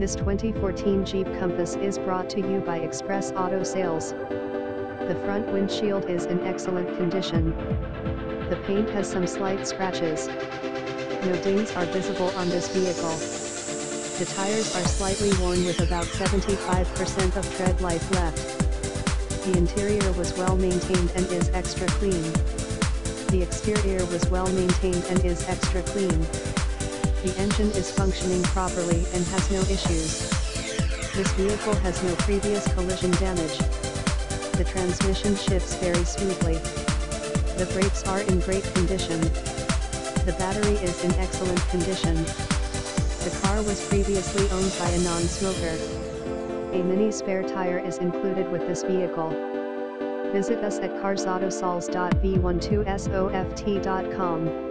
This 2014 Jeep Compass is brought to you by Express Auto Sales. The front windshield is in excellent condition. The paint has some slight scratches. No dings are visible on this vehicle. The tires are slightly worn with about 75% of tread life left. The interior was well maintained and is extra clean. The exterior was well maintained and is extra clean. The engine is functioning properly and has no issues. This vehicle has no previous collision damage. The transmission shifts very smoothly. The brakes are in great condition. The battery is in excellent condition. The car was previously owned by a non-smoker. A mini spare tire is included with this vehicle. Visit us at carsautosales.v12soft.com.